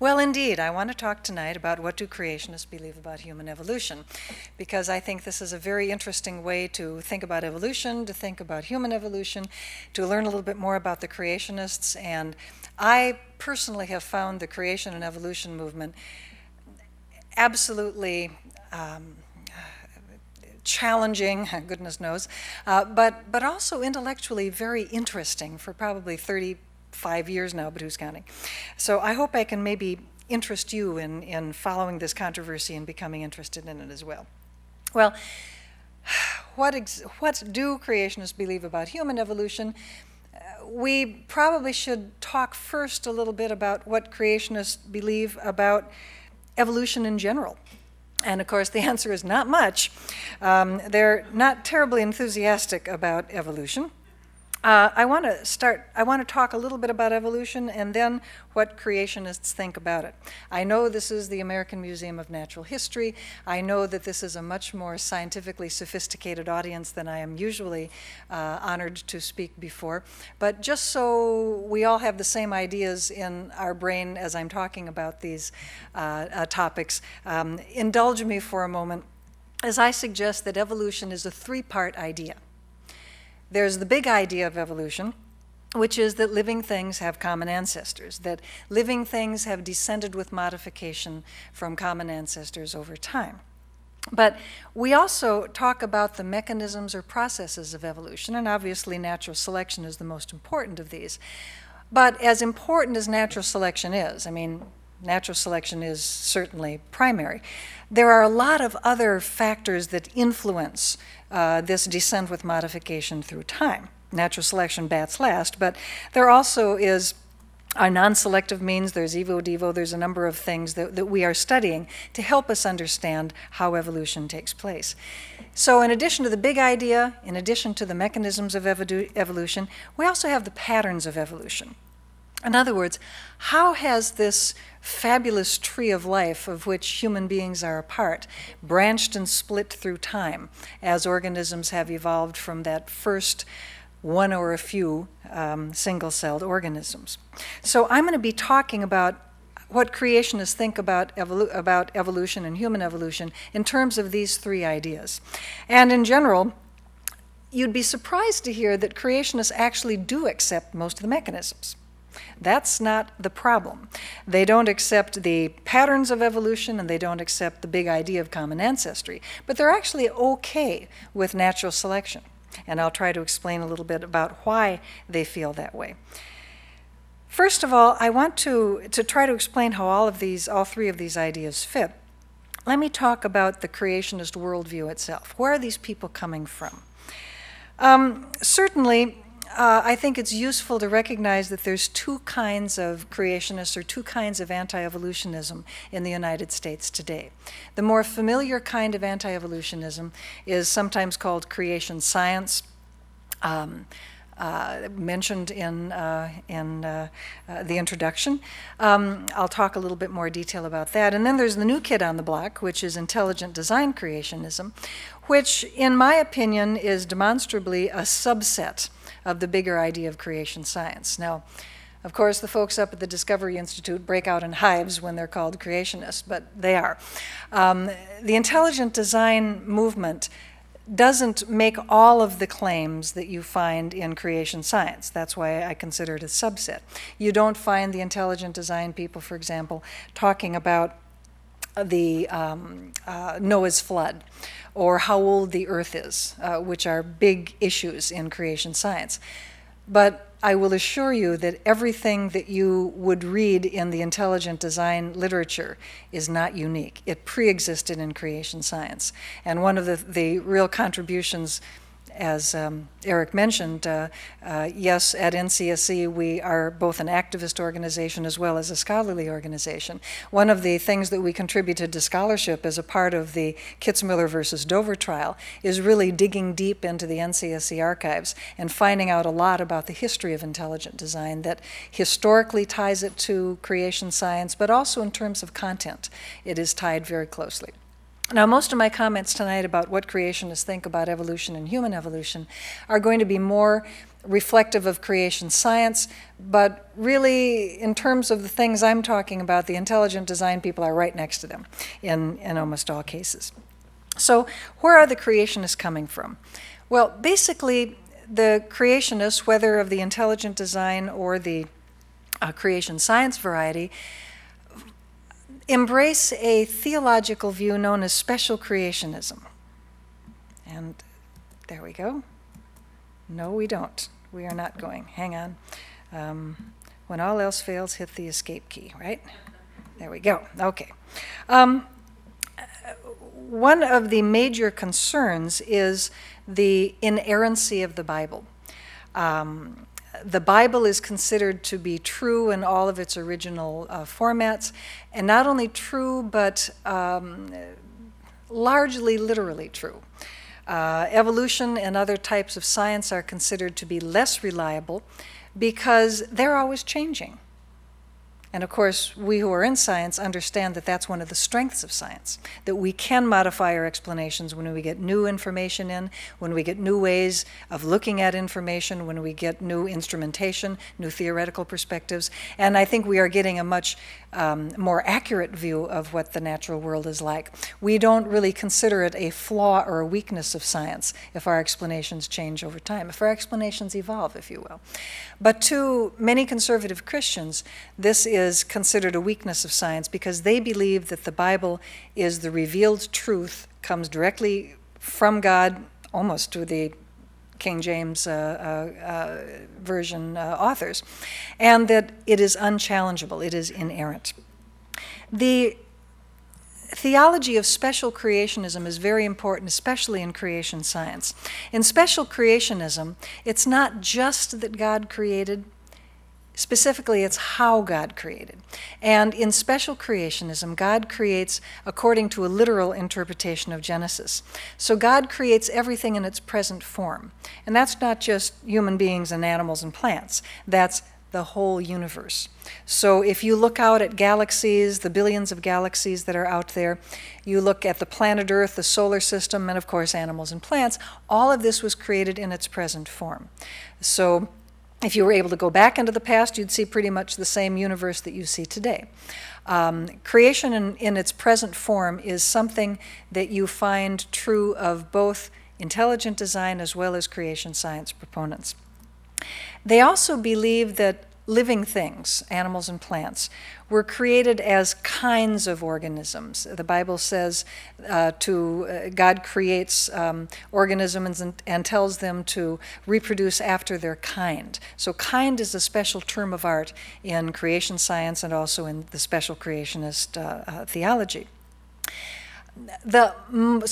Well, indeed, I want to talk tonight about what do creationists believe about human evolution, because I think this is a very interesting way to think about evolution, to think about human evolution, to learn a little bit more about the creationists. And I personally have found the creation and evolution movement absolutely. Um, challenging, goodness knows, uh, but, but also intellectually very interesting for probably 30 five years now, but who's counting? So I hope I can maybe interest you in, in following this controversy and becoming interested in it as well. Well, what, what do creationists believe about human evolution? Uh, we probably should talk first a little bit about what creationists believe about evolution in general. And of course, the answer is not much. Um, they're not terribly enthusiastic about evolution. Uh, I want to start, I want to talk a little bit about evolution and then what creationists think about it. I know this is the American Museum of Natural History. I know that this is a much more scientifically sophisticated audience than I am usually uh, honored to speak before. But just so we all have the same ideas in our brain as I'm talking about these uh, uh topics, um, indulge me for a moment as I suggest that evolution is a three-part idea. There's the big idea of evolution, which is that living things have common ancestors, that living things have descended with modification from common ancestors over time. But we also talk about the mechanisms or processes of evolution, and obviously natural selection is the most important of these. But as important as natural selection is, I mean, natural selection is certainly primary, there are a lot of other factors that influence uh, this descent with modification through time. Natural selection bats last, but there also is our non-selective means, there's evo devo, there's a number of things that, that we are studying to help us understand how evolution takes place. So in addition to the big idea, in addition to the mechanisms of evolution, we also have the patterns of evolution. In other words, how has this fabulous tree of life of which human beings are a part branched and split through time as organisms have evolved from that first one or a few um, single celled organisms? So I'm going to be talking about what creationists think about, evolu about evolution and human evolution in terms of these three ideas. And in general, you'd be surprised to hear that creationists actually do accept most of the mechanisms. That's not the problem. They don't accept the patterns of evolution and they don't accept the big idea of common ancestry, but they're actually okay with natural selection. And I'll try to explain a little bit about why they feel that way. First of all, I want to, to try to explain how all of these, all three of these ideas fit. Let me talk about the creationist worldview itself. Where are these people coming from? Um, certainly, uh, I think it's useful to recognize that there's two kinds of creationists or two kinds of anti-evolutionism in the United States today. The more familiar kind of anti-evolutionism is sometimes called creation science. Um, uh, mentioned in, uh, in uh, uh, the introduction. Um, I'll talk a little bit more detail about that. And then there's the new kid on the block, which is intelligent design creationism, which, in my opinion, is demonstrably a subset of the bigger idea of creation science. Now, of course, the folks up at the Discovery Institute break out in hives when they're called creationists, but they are. Um, the intelligent design movement doesn't make all of the claims that you find in creation science. That's why I consider it a subset. You don't find the intelligent design people, for example, talking about the um, uh, Noah's flood or how old the earth is, uh, which are big issues in creation science. But I will assure you that everything that you would read in the intelligent design literature is not unique. It pre-existed in creation science. And one of the, the real contributions as um, Eric mentioned, uh, uh, yes, at NCSE we are both an activist organization as well as a scholarly organization. One of the things that we contributed to scholarship as a part of the Kitzmiller versus Dover trial is really digging deep into the NCSE archives and finding out a lot about the history of intelligent design that historically ties it to creation science, but also in terms of content, it is tied very closely. Now, most of my comments tonight about what creationists think about evolution and human evolution are going to be more reflective of creation science, but really, in terms of the things I'm talking about, the intelligent design people are right next to them in, in almost all cases. So, where are the creationists coming from? Well, basically, the creationists, whether of the intelligent design or the uh, creation science variety, embrace a theological view known as special creationism. And there we go. No, we don't. We are not going. Hang on. Um, when all else fails, hit the escape key, right? There we go. Okay. Um, one of the major concerns is the inerrancy of the Bible. Um, the Bible is considered to be true in all of its original uh, formats, and not only true, but um, largely literally true. Uh, evolution and other types of science are considered to be less reliable because they're always changing. And of course, we who are in science understand that that's one of the strengths of science, that we can modify our explanations when we get new information in, when we get new ways of looking at information, when we get new instrumentation, new theoretical perspectives. And I think we are getting a much um, more accurate view of what the natural world is like. We don't really consider it a flaw or a weakness of science if our explanations change over time, if our explanations evolve, if you will. But to many conservative Christians, this is is considered a weakness of science because they believe that the Bible is the revealed truth, comes directly from God, almost to the King James uh, uh, uh, Version authors, and that it is unchallengeable, it is inerrant. The theology of special creationism is very important, especially in creation science. In special creationism, it's not just that God created, Specifically, it's how God created. And in special creationism, God creates according to a literal interpretation of Genesis. So God creates everything in its present form. And that's not just human beings and animals and plants, that's the whole universe. So if you look out at galaxies, the billions of galaxies that are out there, you look at the planet Earth, the solar system, and of course animals and plants, all of this was created in its present form. So if you were able to go back into the past, you'd see pretty much the same universe that you see today. Um, creation in, in its present form is something that you find true of both intelligent design as well as creation science proponents. They also believe that living things, animals and plants, were created as kinds of organisms. The Bible says uh, to uh, God creates um, organisms and, and, tells them to reproduce after their kind. So, kind is a special term of art in creation science and also in the special creationist uh, uh theology the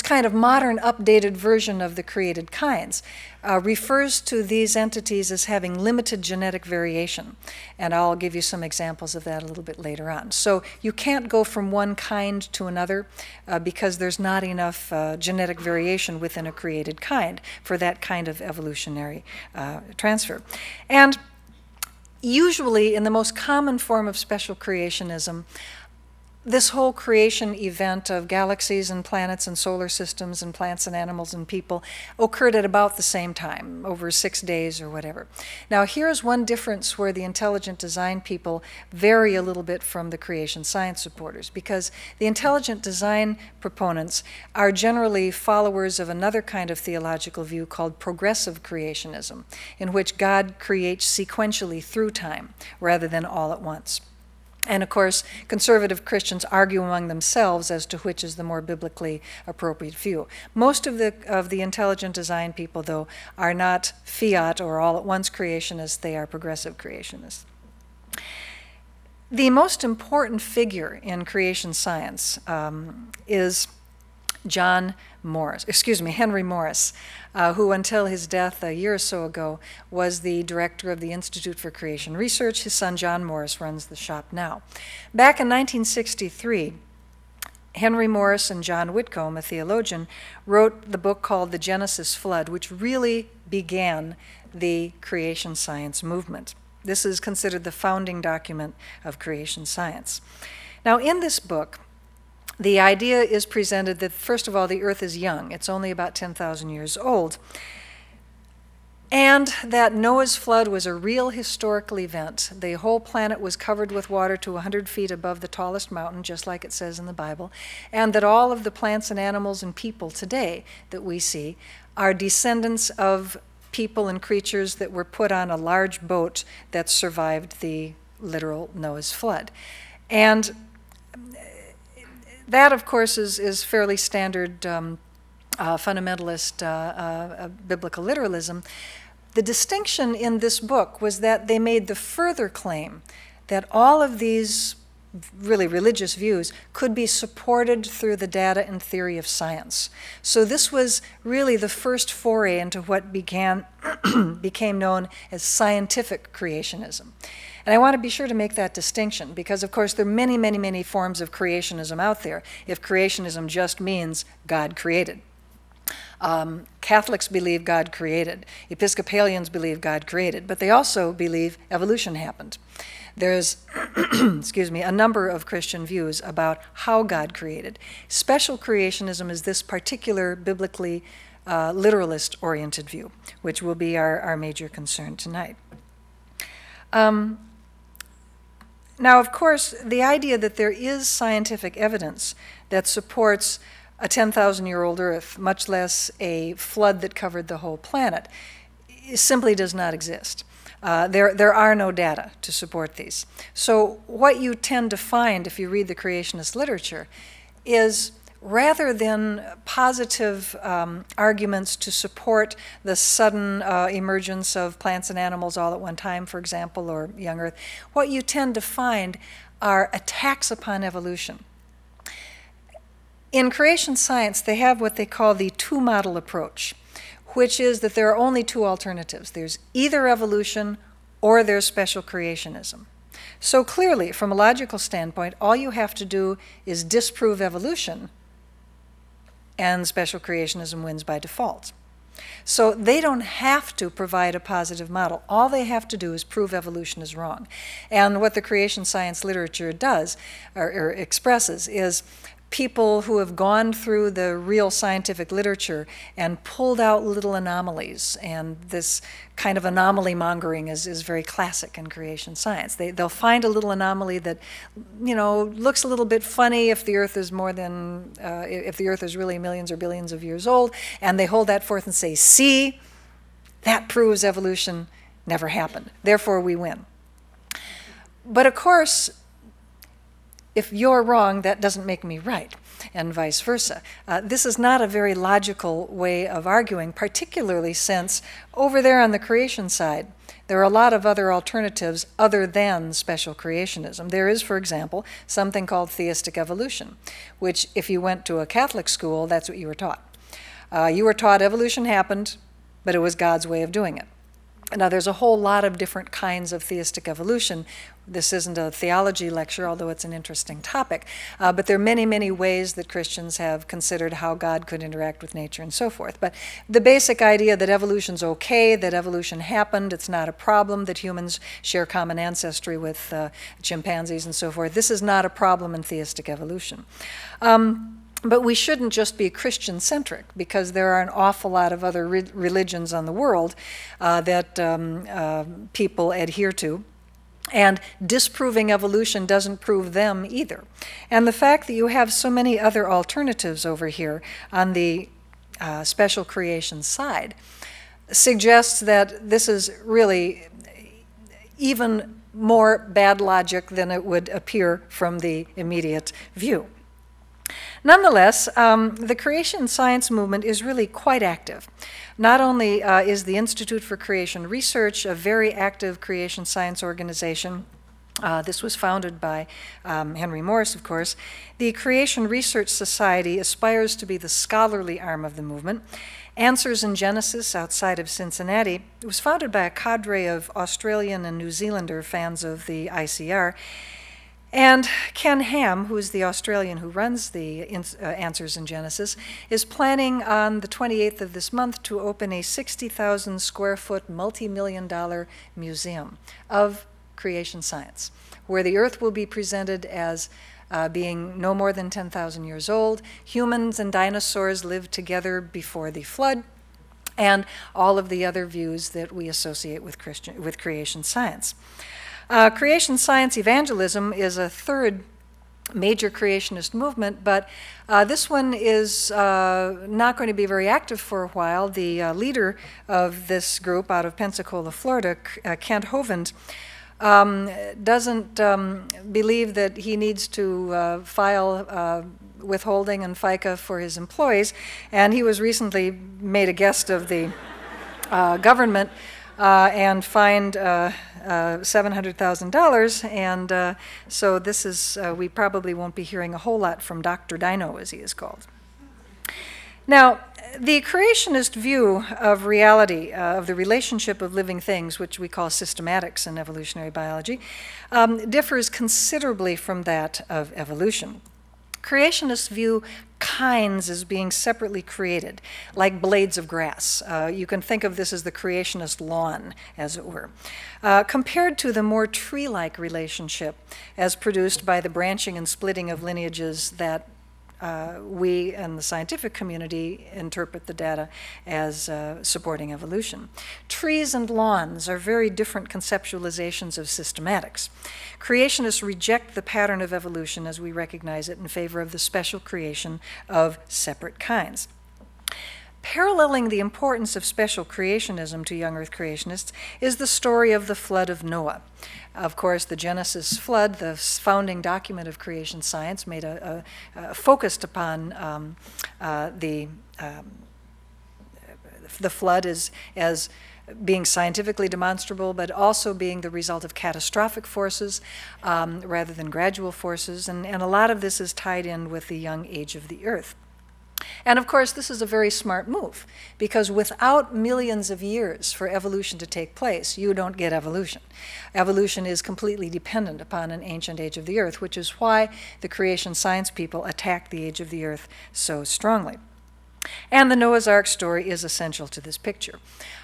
kind of modern updated version of the created kinds uh, refers to these entities as having limited genetic variation. And I'll give you some examples of that a little bit later on. So you can't go from one kind to another uh, because there's not enough uh, genetic variation within a created kind for that kind of evolutionary uh, transfer. And usually, in the most common form of special creationism, this whole creation event of galaxies and planets and solar systems and plants and animals and people occurred at about the same time, over six days or whatever. Now, here's one difference where the intelligent design people vary a little bit from the creation science supporters, because the intelligent design proponents are generally followers of another kind of theological view called progressive creationism, in which God creates sequentially through time rather than all at once. And of course, conservative Christians argue among themselves as to which is the more biblically appropriate view. Most of the, of the intelligent design people, though, are not fiat or all at once creationists, they are progressive creationists. The most important figure in creation science um, is John Morris, excuse me, Henry Morris, uh, who until his death a year or so ago was the director of the Institute for Creation Research. His son John Morris runs the shop now. Back in 1963, Henry Morris and John Whitcomb, a theologian, wrote the book called The Genesis Flood, which really began the creation science movement. This is considered the founding document of creation science. Now, in this book, the idea is presented that, first of all, the Earth is young. It's only about 10,000 years old. and that Noah's flood was a real historical event. The whole planet was covered with water to 100 feet above the tallest mountain, just like it says in the Bible, and that all of the plants and animals and people today that we see are descendants of people and creatures that were put on a large boat that survived the literal Noah's flood. And that, of course, is, is fairly standard um, uh, fundamentalist uh, uh, biblical literalism. The distinction in this book was that they made the further claim that all of these really religious views could be supported through the data and theory of science. So this was really the first foray into what began became known as scientific creationism. And I want to be sure to make that distinction because, of course, there are many, many, many forms of creationism out there if creationism just means God created. Um, Catholics believe God created. Episcopalians believe God created, but they also believe evolution happened. There's, excuse me, a number of Christian views about how God created. Special creationism is this particular biblically uh, literalist oriented view, which will be our, our major concern tonight. Um, now, of course, the idea that there is scientific evidence that supports a 10,000 year old Earth, much less a flood that covered the whole planet, simply does not exist. Uh, there, there are no data to support these. So, what you tend to find if you read the creationist literature is rather than positive um, arguments to support the sudden uh, emergence of plants and animals all at one time, for example, or young Earth, what you tend to find are attacks upon evolution. In creation science, they have what they call the two model approach, which is that there are only two alternatives there's either evolution or there's special creationism. So clearly, from a logical standpoint, all you have to do is disprove evolution, and special creationism wins by default. So they don't have to provide a positive model. All they have to do is prove evolution is wrong. And what the creation science literature does or, or expresses is people who have gone through the real scientific literature and pulled out little anomalies. And this kind of anomaly mongering is, is very classic in creation science. They, they'll find a little anomaly that, you know, looks a little bit funny if the Earth is more than, uh, if the Earth is really millions or billions of years old, and they hold that forth and say, see, that proves evolution never happened. Therefore, we win. But of course, if you're wrong, that doesn't make me right, and vice versa. Uh, this is not a very logical way of arguing, particularly since over there on the creation side, there are a lot of other alternatives other than special creationism. There is, for example, something called theistic evolution, which, if you went to a Catholic school, that's what you were taught. Uh, you were taught evolution happened, but it was God's way of doing it. Now, there's a whole lot of different kinds of theistic evolution. This isn't a theology lecture, although it's an interesting topic. Uh, but there are many, many ways that Christians have considered how God could interact with nature and so forth. But the basic idea that evolution's okay, that evolution happened, it's not a problem, that humans share common ancestry with uh, chimpanzees and so forth, this is not a problem in theistic evolution. Um, but we shouldn't just be Christian centric because there are an awful lot of other re religions on the world uh, that um, uh, people adhere to. And disproving evolution doesn't prove them either. And the fact that you have so many other alternatives over here on the uh, special creation side suggests that this is really even more bad logic than it would appear from the immediate view. Nonetheless, um, the creation science movement is really quite active. Not only uh, is the Institute for Creation Research a very active creation science organization, uh, this was founded by um, Henry Morris, of course. The Creation Research Society aspires to be the scholarly arm of the movement. Answers in Genesis, outside of Cincinnati, was founded by a cadre of Australian and New Zealander fans of the ICR and Ken Ham, who is the Australian who runs the uh, Answers in Genesis, is planning on the 28th of this month to open a 60,000 square foot, multi million dollar museum of creation science, where the Earth will be presented as uh, being no more than 10,000 years old. Humans and dinosaurs lived together before the flood. and all of the other views that we associate with, Christian, with creation science. Uh, creation science evangelism is a third major creationist movement, but uh, this one is uh, not going to be very active for a while. The uh, leader of this group out of Pensacola, Florida, uh, Kent Hovind, um, doesn't um, believe that he needs to uh, file uh, withholding and FICA for his employees, and he was recently made a guest of the government and fined $700,000. And uh, so this is, uh, we probably won't be hearing a whole lot from Dr. Dino, as he is called. Now, the creationist view of reality, uh, of the relationship of living things, which we call systematics in evolutionary biology, um, differs considerably from that of evolution. Creationists view kinds as being separately created, like blades of grass. Uh, you can think of this as the creationist lawn, as it were, uh, compared to the more tree like relationship as produced by the branching and splitting of lineages that uh, we and the scientific community interpret the data as uh, supporting evolution. Trees and lawns are very different conceptualizations of systematics. Creationists reject the pattern of evolution as we recognize it in favor of the special creation of separate kinds. Paralleling the importance of special creationism to young Earth creationists is the story of the flood of Noah. Of course, the Genesis flood, the founding document of creation science, made a, a, a focused upon um, uh, the um, the flood as as being scientifically demonstrable, but also being the result of catastrophic forces um, rather than gradual forces. And, and a lot of this is tied in with the young age of the Earth. And of course, this is a very smart move because without millions of years for evolution to take place, you don't get evolution. Evolution is completely dependent upon an ancient age of the earth, which is why the creation science people attack the age of the earth so strongly. And the Noah's Ark story is essential to this picture.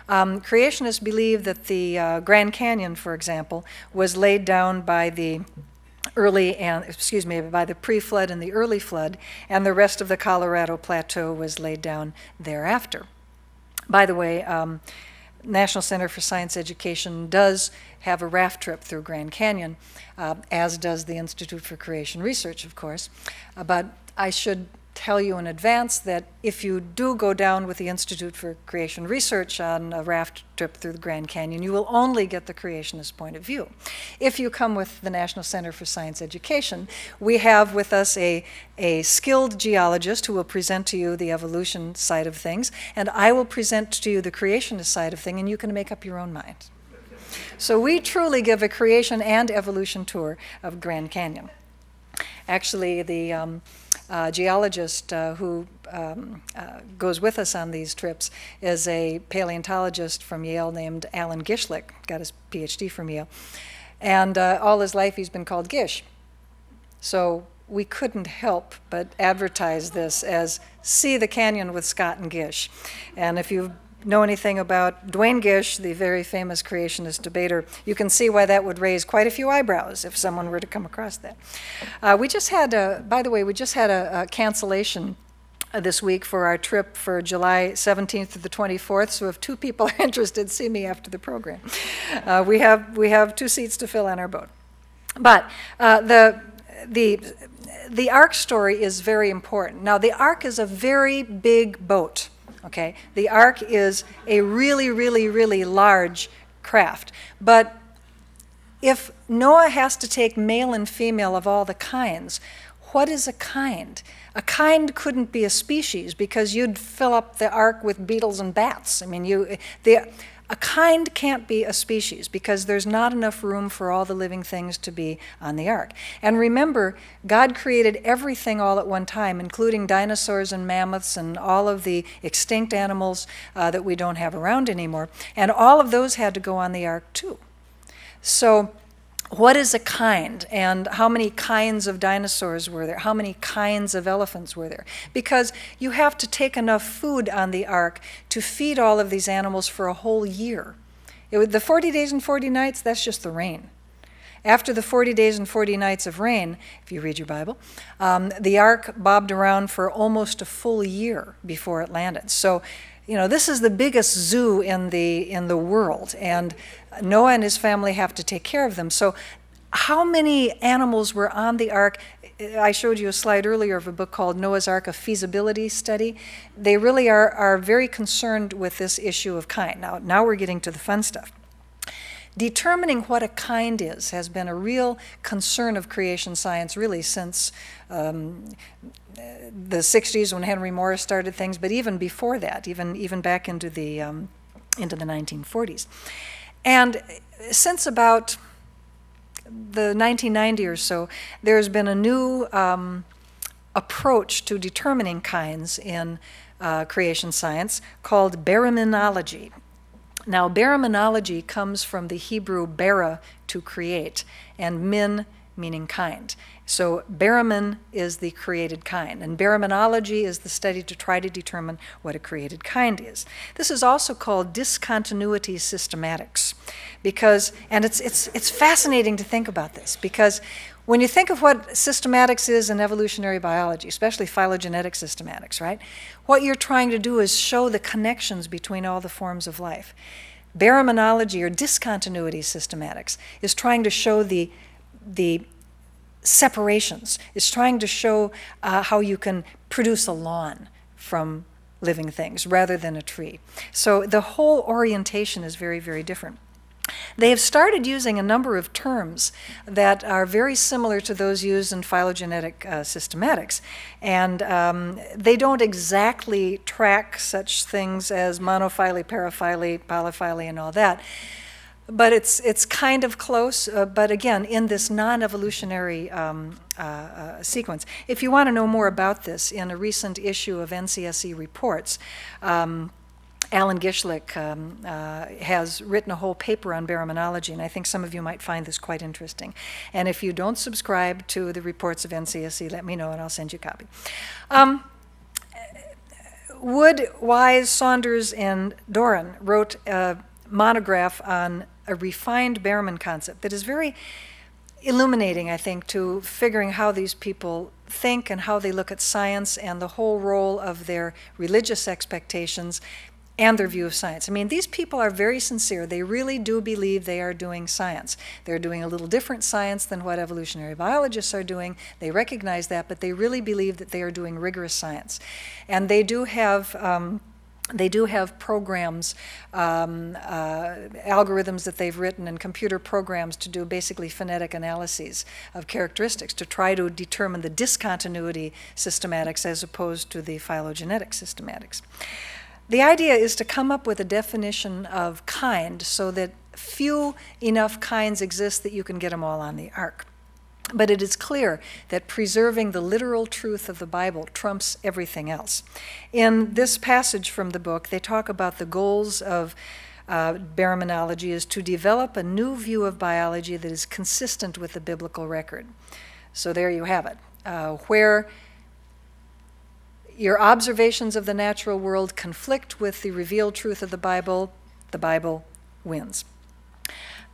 Um, creationists believe that the uh, Grand Canyon, for example, was laid down by the early and excuse me by the pre-flood and the early flood and the rest of the colorado plateau was laid down thereafter. By the way um, national center for science education does have a raft trip through grand canyon uh, as does the institute for creation research of course. Uh, but i should tell you in advance that if you do go down with the Institute for Creation Research on a raft trip through the Grand Canyon, you will only get the creationist point of view. If you come with the National Center for Science Education, we have with us a, a skilled geologist who will present to you the evolution side of things, and I will present to you the creationist side of things, and you can make up your own mind. So we truly give a creation and evolution tour of Grand Canyon. Actually, the um, uh, geologist uh, who um, uh, goes with us on these trips is a paleontologist from Yale named Alan Gishlick, got his PhD from Yale. And uh, all his life he's been called Gish. So we couldn't help but advertise this as See the Canyon with Scott and Gish. And if you've know anything about Duane Gish, the very famous creationist debater, you can see why that would raise quite a few eyebrows if someone were to come across that. Uh, we just had, a, by the way, we just had a, a cancellation this week for our trip for July 17th to the 24th. So if two people are interested, see me after the program. Uh, we have we have two seats to fill on our boat. But uh, the the the Ark story is very important. Now the Ark is a very big boat. Okay, the ark is a really, really, really large craft. But if Noah has to take male and female of all the kinds, what is a kind? A kind couldn't be a species because you'd fill up the ark with beetles and bats. I mean, you the a kind can't be a species because there's not enough room for all the living things to be on the ark. And remember, God created everything all at one time, including dinosaurs and mammoths and all of the extinct animals uh, that we don't have around anymore. And all of those had to go on the ark too. So what is a kind and how many kinds of dinosaurs were there? How many kinds of elephants were there? Because you have to take enough food on the ark to feed all of these animals for a whole year. It, the 40 days and 40 nights, that's just the rain. After the 40 days and 40 nights of rain, if you read your Bible, um, the ark bobbed around for almost a full year before it landed. So you know, this is the biggest zoo in the in the world, and Noah and his family have to take care of them. So, how many animals were on the ark? I showed you a slide earlier of a book called Noah's Ark, a feasibility study. They really are, are very concerned with this issue of kind. Now, now we're getting to the fun stuff. Determining what a kind is has been a real concern of creation science really since um, the 60s when Henry Morris started things, but even before that, even, even back into the, um, into the 1940s. And since about the 1990 or so, there's been a new um, approach to determining kinds in uh, creation science called baraminology. Now, baraminology comes from the Hebrew bara, to create, and min, meaning kind. So Baramin is the created kind, and baraminology is the study to try to determine what a created kind is. This is also called discontinuity systematics, because, and it's, it's, it's fascinating to think about this, because when you think of what systematics is in evolutionary biology, especially phylogenetic systematics, right, what you're trying to do is show the connections between all the forms of life. Baraminology or discontinuity systematics is trying to show the, the separations. It's trying to show uh, how you can produce a lawn from living things rather than a tree. So the whole orientation is very, very different. They have started using a number of terms that are very similar to those used in phylogenetic uh, systematics. And um, they don't exactly track such things as monophyly, paraphyly, polyphyly, and all that but it's it's kind of close. Uh, but again, in this non-evolutionary um, uh, uh, sequence. If you want to know more about this, in a recent issue of NCSE reports. Um, Alan Gishlick um, uh, has written a whole paper on baraminology, and I think some of you might find this quite interesting. And if you don't subscribe to the reports of NCSE, let me know and I'll send you a copy. Um, Wood, Wise, Saunders, and Doran wrote a monograph on a refined baramin concept that is very illuminating, I think, to figuring how these people think and how they look at science and the whole role of their religious expectations and their view of science. I mean, these people are very sincere. They really do believe they are doing science. They're doing a little different science than what evolutionary biologists are doing. They recognize that, but they really believe that they are doing rigorous science. And they do have. Um, they do have programs, um, uh, algorithms that they've written, and computer programs to do basically phenetic analyses of characteristics to try to determine the discontinuity systematics as opposed to the phylogenetic systematics. The idea is to come up with a definition of kind so that few enough kinds exist that you can get them all on the ark. But it is clear that preserving the literal truth of the Bible trumps everything else. In this passage from the book, they talk about the goals of uh, baraminology is to develop a new view of biology that is consistent with the biblical record. So there you have it, uh, where your observations of the natural world conflict with the revealed truth of the Bible, the Bible wins.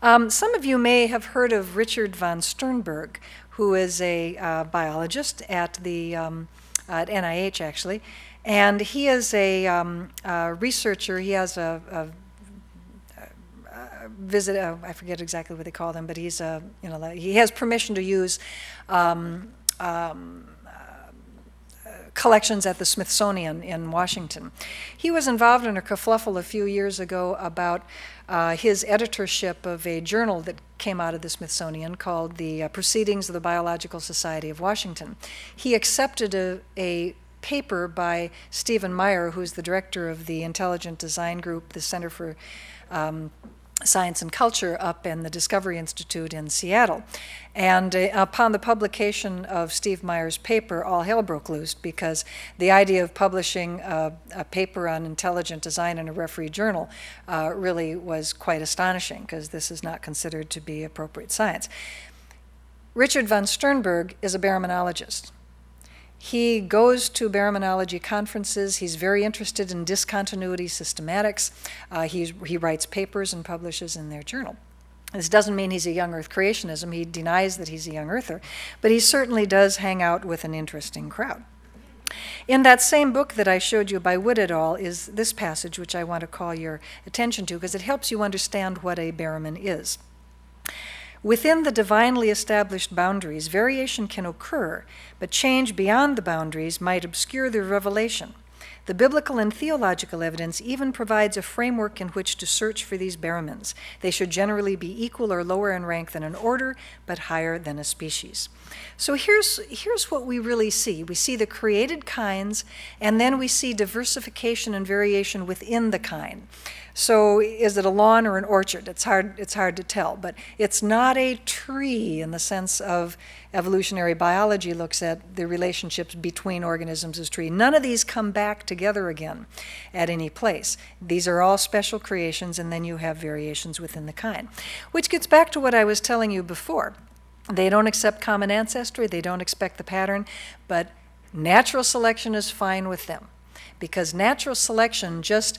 Um, some of you may have heard of Richard von Sternberg, who is a uh, biologist at the um, at NIH actually, and he is a, um, a researcher. He has a, a, visit. Uh, I forget exactly what they call them, but he's a you know he has permission to use. Um, um, collections at the Smithsonian in Washington. He was involved in a kerfluffle a few years ago about uh, his editorship of a journal that came out of the Smithsonian called the uh, Proceedings of the Biological Society of Washington. He accepted a, a paper by Stephen Meyer, who's the director of the Intelligent Design Group, the Center for um, Science and Culture up in the Discovery Institute in Seattle. And uh, upon the publication of Steve Meyer's paper, all hell broke loose because the idea of publishing a, paper on intelligent design in a referee journal uh, really was quite astonishing because this is not considered to be appropriate science. Richard von Sternberg is a baraminologist. He goes to baraminology conferences. He's very interested in discontinuity systematics. Uh, he writes papers and publishes in their journal. This doesn't mean he's a young earth creationism. He denies that he's a young earther, but he certainly does hang out with an interesting crowd. In that same book that I showed you by Wood et al. is this passage, which I want to call your attention to because it helps you understand what a baramin is. Within the divinely established boundaries, variation can occur, but change beyond the boundaries might obscure the revelation. The biblical and theological evidence even provides a framework in which to search for these baramins. They should generally be equal or lower in rank than an order, but higher than a species. So here's, here's what we really see. We see the created kinds, and then we see diversification and variation within the kind. So is it a lawn or an orchard? It's hard, it's hard to tell, but it's not a tree in the sense of evolutionary biology looks at the relationships between organisms as tree. None of these come back together again at any place. These are all special creations, and then you have variations within the kind. Which gets back to what I was telling you before. They don't accept common ancestry, they don't expect the pattern, but natural selection is fine with them because natural selection just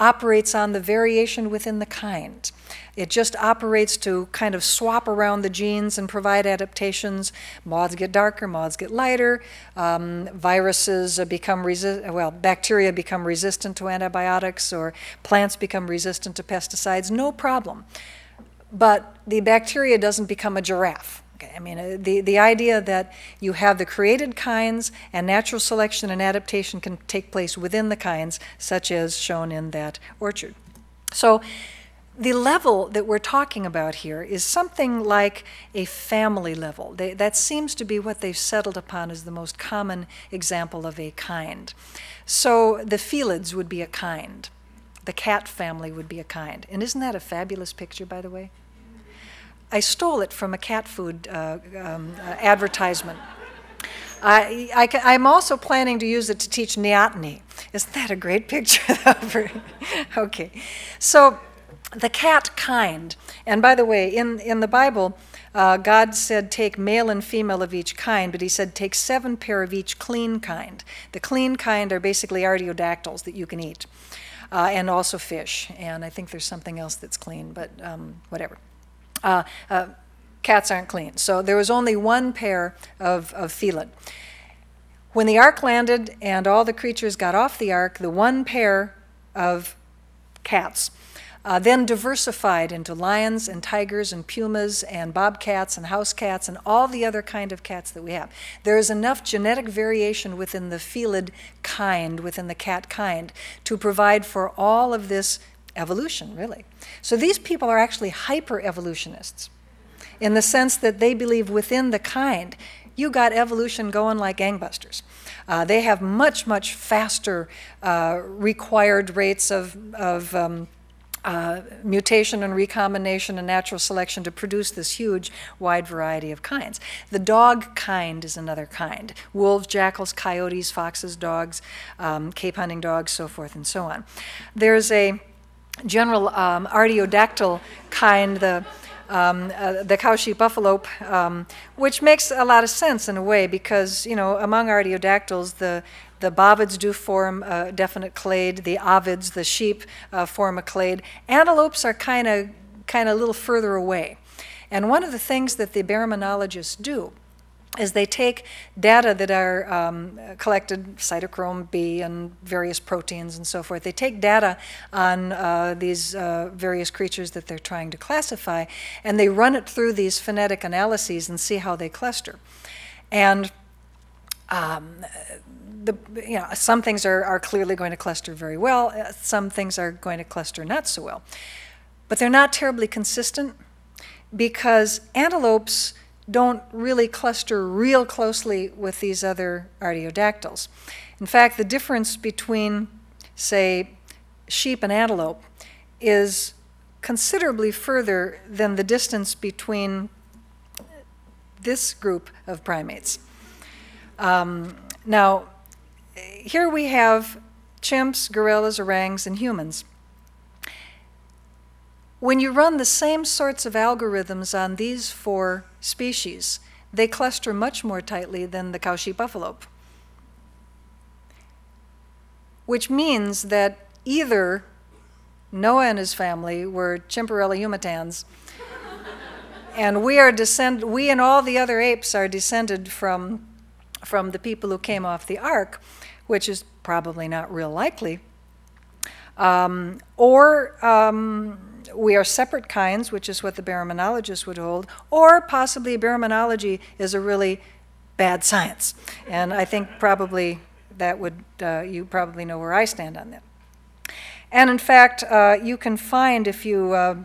operates on the variation within the kind. It just operates to kind of swap around the genes and provide adaptations. Moths get darker, moths get lighter. Um, viruses become resistant, well, bacteria become resistant to antibiotics, or plants become resistant to pesticides. No problem. But the bacteria doesn't become a giraffe. I mean, uh, the, the idea that you have the created kinds and natural selection and adaptation can take place within the kinds, such as shown in that orchard. So the level that we're talking about here is something like a family level. They, that seems to be what they've settled upon as the most common example of a kind. So the felids would be a kind. The cat family would be a kind. And isn't that a fabulous picture, by the way? I stole it from a cat food uh, um, uh, advertisement. I, am also planning to use it to teach neoteny. Isn't that a great picture? okay. So the cat kind, and by the way, in, in the Bible, uh, God said take male and female of each kind, but he said take seven pair of each clean kind. The clean kind are basically artiodactyls that you can eat, uh, and also fish. And I think there's something else that's clean, but um, whatever uh, uh, cats aren't clean. So there was only one pair of, of felid. When the ark landed and all the creatures got off the ark, the one pair of cats uh, then diversified into lions and tigers and pumas and bobcats and house cats and all the other kind of cats that we have. There is enough genetic variation within the felid kind, within the cat kind, to provide for all of this evolution, really. So these people are actually hyper evolutionists in the sense that they believe within the kind, you got evolution going like gangbusters. Uh, they have much, much faster uh, required rates of, of um, uh, mutation and recombination and natural selection to produce this huge wide variety of kinds. The dog kind is another kind. Wolves, jackals, coyotes, foxes, dogs, um, cape hunting dogs, so forth and so on. There's a general um, artiodactyl kind, the um, uh, the cow sheep buffalo, um, which makes a lot of sense in a way because you know among artiodactyls the the bovids do form a definite clade, the ovids, the sheep, uh, form a clade. Antelopes are kind of kind of a little further away, and one of the things that the baraminologists do is they take data that are um, collected, cytochrome B and various proteins and so forth. They take data on uh, these uh, various creatures that they're trying to classify, and they run it through these phenetic analyses and see how they cluster. And um, the, you know, some things are, are clearly going to cluster very well, uh, some things are going to cluster not so well. But they're not terribly consistent because antelopes don't really cluster real closely with these other artiodactyls. In fact, the difference between, say, sheep and antelope is considerably further than the distance between this group of primates. Um, now, here we have chimps, gorillas, orangs, and humans. When you run the same sorts of algorithms on these four species, they cluster much more tightly than the cow sheep buffalo. Which means that either Noah and his family were Chimparella humitans, and we are descend we and all the other apes are descended from from the people who came off the ark, which is probably not real likely, um, or um, we are separate kinds, which is what the baraminologists would hold, or possibly baraminology is a really bad science. And I think probably that would, uh, you probably know where I stand on that. And in fact, uh, you can find if you uh,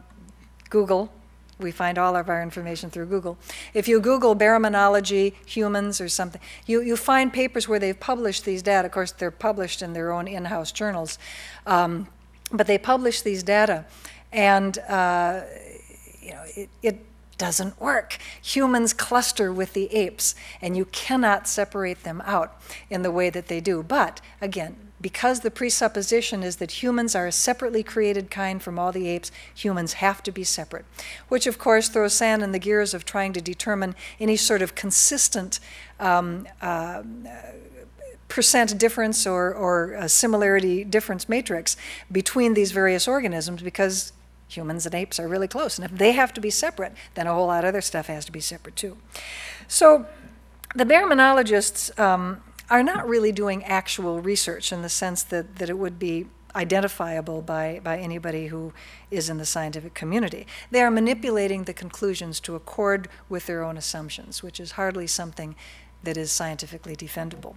Google, we find all of our information through Google. If you Google baraminology, humans, or something, you, you find papers where they've published these data. Of course, they're published in their own in-house journals. Um, but they publish these data, and uh, you know, it, it doesn't work. Humans cluster with the apes, and you cannot separate them out in the way that they do. But again, because the presupposition is that humans are a separately created kind from all the apes, humans have to be separate, which of course throws sand in the gears of trying to determine any sort of consistent um, uh, percent difference or, or similarity difference matrix between these various organisms because humans and apes are really close. And if they have to be separate, then a whole lot of other stuff has to be separate too. So the baraminologists um, are not really doing actual research in the sense that, that it would be identifiable by, by anybody who is in the scientific community. They are manipulating the conclusions to accord with their own assumptions, which is hardly something that is scientifically defendable.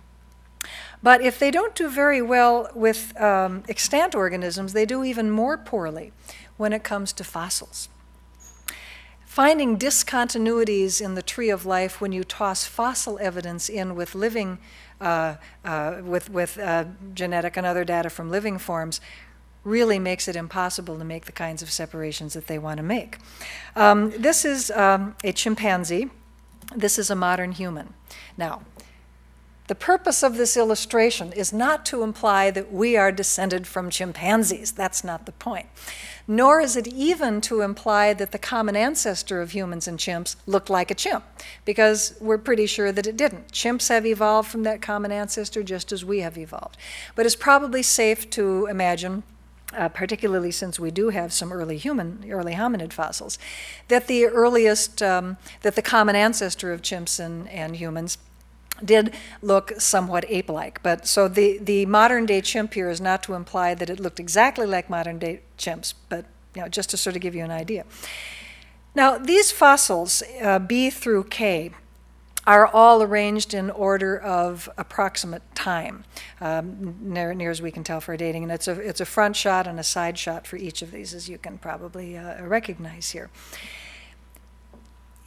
But if they don't do very well with um, extant organisms, they do even more poorly when it comes to fossils. Finding discontinuities in the tree of life when you toss fossil evidence in with living, uh, uh, with, with uh, genetic and other data from living forms really makes it impossible to make the kinds of separations that they want to make. Um, this is um, a chimpanzee. This is a modern human. Now, the purpose of this illustration is not to imply that we are descended from chimpanzees. That's not the point. Nor is it even to imply that the common ancestor of humans and chimps looked like a chimp, because we're pretty sure that it didn't. Chimps have evolved from that common ancestor just as we have evolved. But it's probably safe to imagine uh, particularly since we do have some early human, early hominid fossils, that the earliest, um, that the common ancestor of chimps and, and humans did look somewhat ape-like. But so the, the modern day chimp here is not to imply that it looked exactly like modern day chimps, but you know, just to sort of give you an idea. Now, these fossils, uh, B through K, are all arranged in order of approximate time, um, near, near, as we can tell for dating. And it's a, it's a front shot and a side shot for each of these, as you can probably uh, recognize here.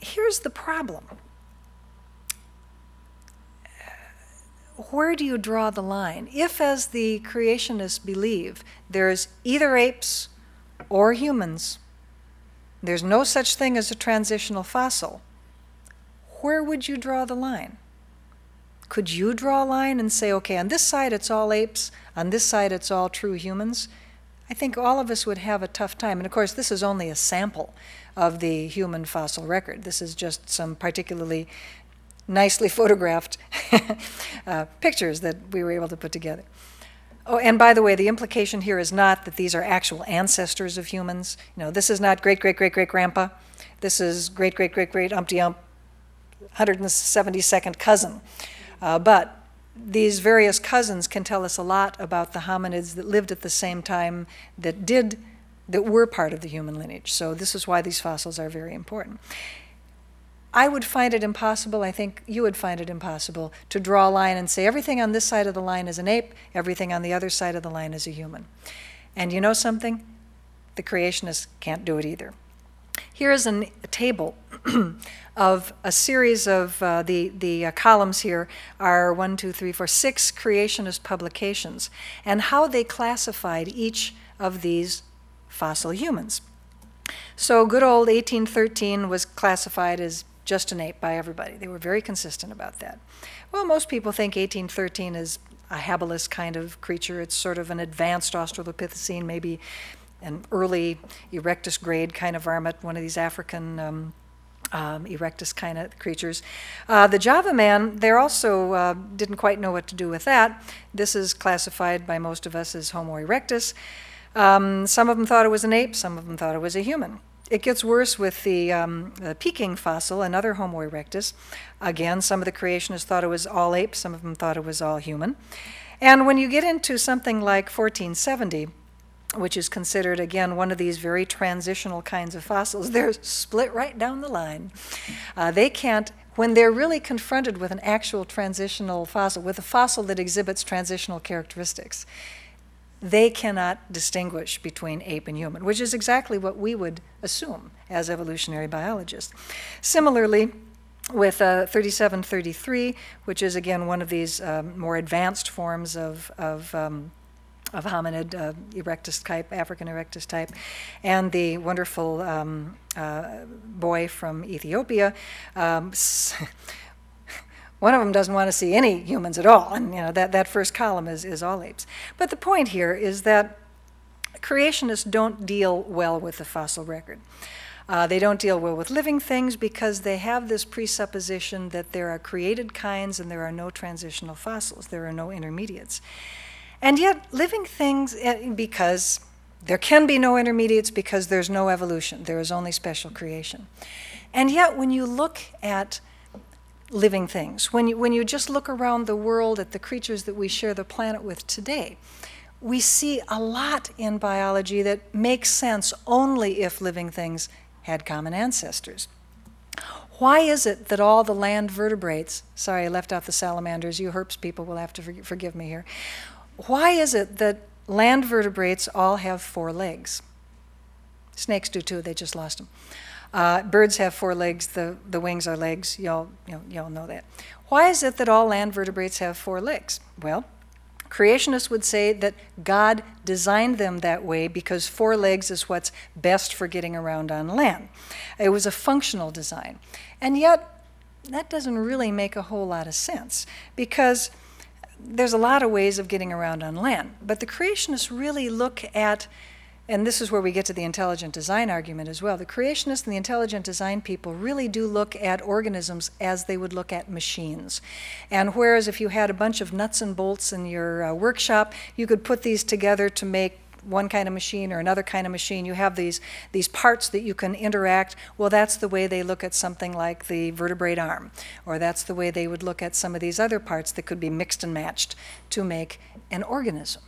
Here's the problem. Where do you draw the line? If, as the creationists believe, there's either apes or humans, there's no such thing as a transitional fossil, where would you draw the line? Could you draw a line and say, okay, on this side it's all apes, on this side it's all true humans? I think all of us would have a tough time. And of course, this is only a sample of the human fossil record. This is just some particularly nicely photographed uh, pictures that we were able to put together. Oh, and by the way, the implication here is not that these are actual ancestors of humans. You know, this is not great great great great grandpa. This is great great great great umpty ump, 172nd cousin. Uh, but these various cousins can tell us a lot about the hominids that lived at the same time that did that were part of the human lineage. So this is why these fossils are very important. I would find it impossible, I think you would find it impossible, to draw a line and say everything on this side of the line is an ape, everything on the other side of the line is a human. And you know something? The creationists can't do it either. Here is an, a table of a series of uh, the, the uh, columns here are one, two, three, four, six creationist publications and how they classified each of these fossil humans. So good old 1813 was classified as just an ape by everybody. They were very consistent about that. Well, most people think 1813 is a habilis kind of creature. It's sort of an advanced Australopithecine, maybe an early Erectus grade kind of varmint, one of these African um, um, erectus kind of creatures. Uh, the Java man, they also uh, didn't quite know what to do with that. This is classified by most of us as Homo erectus. Um, some of them thought it was an ape, some of them thought it was a human it gets worse with the, um, the Peking fossil, another Homo erectus. Again, some of the creationists thought it was all ape, some of them thought it was all human. And when you get into something like 1470, which is considered, again, one of these very transitional kinds of fossils, they're split right down the line. Uh, they can't, when they're really confronted with an actual transitional fossil, with a fossil that exhibits transitional characteristics, they cannot distinguish between ape and human, which is exactly what we would assume as evolutionary biologists. Similarly, with uh, 3733, which is again one of these um, more advanced forms of, of, um, of hominid, uh, erectus type, African erectus type, and the wonderful um, uh, boy from Ethiopia. One of them doesn't want to see any humans at all, and you know that, that first column is, is all apes. But the point here is that creationists don't deal well with the fossil record. Uh, they don't deal well with living things because they have this presupposition that there are created kinds and there are no transitional fossils, there are no intermediates. And yet, living things, eh, because there can be no intermediates because there's no evolution, there is only special creation. And yet, when you look at living things. When you, when you just look around the world at the creatures that we share the planet with today, we see a lot in biology that makes sense only if living things had common ancestors. Why is it that all the land vertebrates, sorry, I left out the salamanders, you herps people will have to forgive me here. Why is it that land vertebrates all have four legs? Snakes do too, they just lost them. Uh, birds have four legs, the, the wings are legs, y'all, you know, y'all know that. Why is it that all land vertebrates have four legs? Well, creationists would say that God designed them that way because four legs is what's best for getting around on land. It was a functional design. And yet, that doesn't really make a whole lot of sense because there's a lot of ways of getting around on land. But the creationists really look at and this is where we get to the intelligent design argument as well. The creationists and the intelligent design people really do look at organisms as they would look at machines. And whereas if you had a bunch of nuts and bolts in your uh, workshop, you could put these together to make one kind of machine or another kind of machine. You have these, these parts that you can interact. Well, that's the way they look at something like the vertebrate arm, or that's the way they would look at some of these other parts that could be mixed and matched to make an organism.